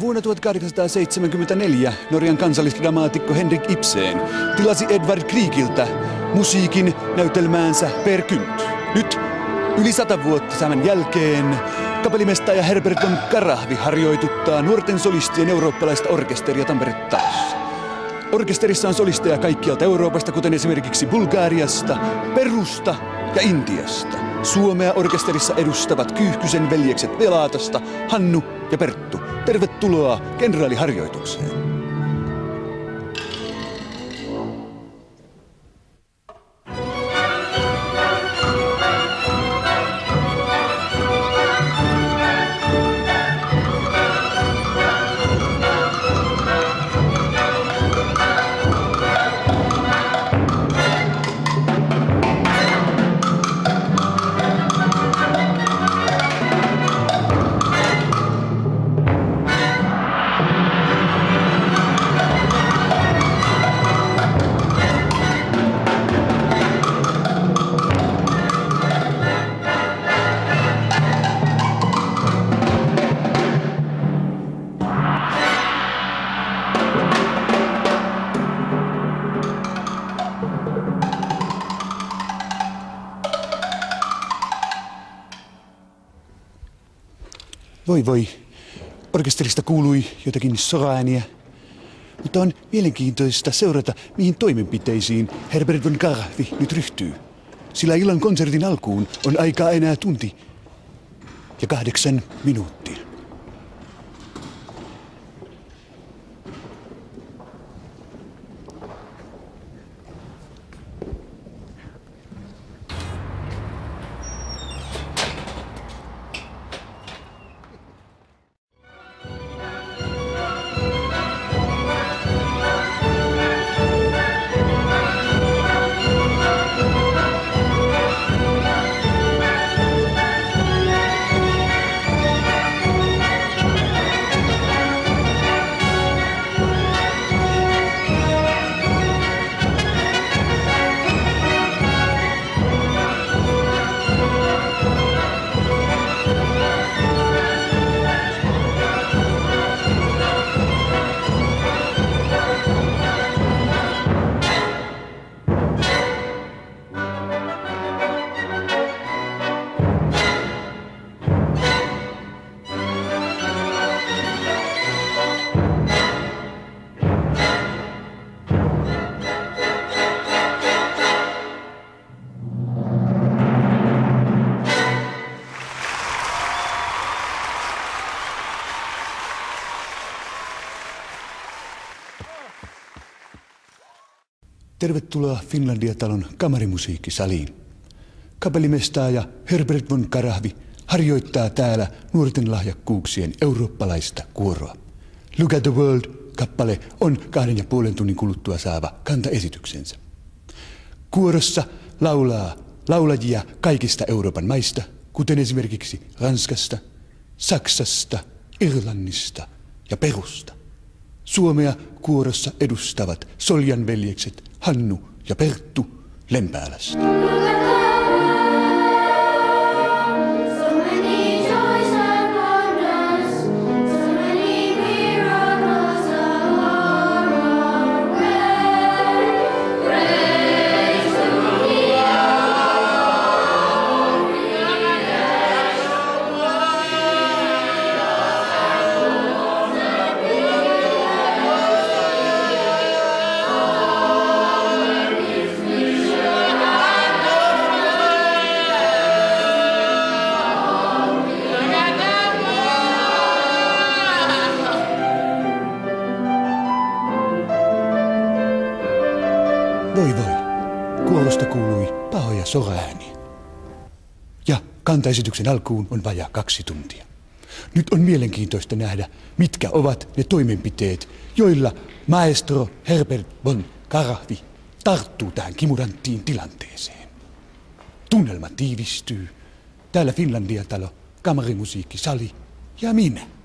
Vuonna 1874 Norjan kansallisdramaatikko Henrik Ibsen tilasi Edvard Kriegiltä musiikin näytelmäänsä Per Kynt. Nyt yli sata vuotta tämän jälkeen kapellimestaja Herbert von Karahvi harjoituttaa nuorten solistien eurooppalaista orkesteria Tampere-talossa. Orkesterissa on solisteja kaikkialta Euroopasta, kuten esimerkiksi Bulgaariasta, Perusta ja Intiasta. Suomea orkesterissa edustavat Kyyhkysen veljekset Velaatasta, Hannu ja Perttu. Tervetuloa kenraaliharjoitukseen. Voi voi, orkesterista kuului jotakin soraääniä. Mutta on mielenkiintoista seurata, mihin toimenpiteisiin Herbert von Karvi nyt ryhtyy. Sillä illan konsertin alkuun on aikaa enää tunti ja kahdeksan minuuttia. Tervetuloa Finlandia-talon kamarimusiikkisaliin. Kapellimestaaja Herbert von Karahvi harjoittaa täällä nuorten lahjakkuuksien eurooppalaista kuoroa. Look at the World-kappale on kahden ja puolen tunnin kuluttua saava kantaesityksensä. Kuorossa laulaa laulajia kaikista Euroopan maista, kuten esimerkiksi Ranskasta, Saksasta, Irlannista ja Perusta. Suomea kuorossa edustavat Soljan veljekset Hannu ja Perttu Lempäälästä. Kuolosta kuului pahoja soraääniä. Ja kantaesityksen alkuun on vajaa kaksi tuntia. Nyt on mielenkiintoista nähdä, mitkä ovat ne toimenpiteet, joilla maestro Herbert von Karahvi tarttuu tähän kimuranttiin tilanteeseen. Tunnelma tiivistyy. Täällä Finlandia-talo, kamarimusiikkisali ja minä.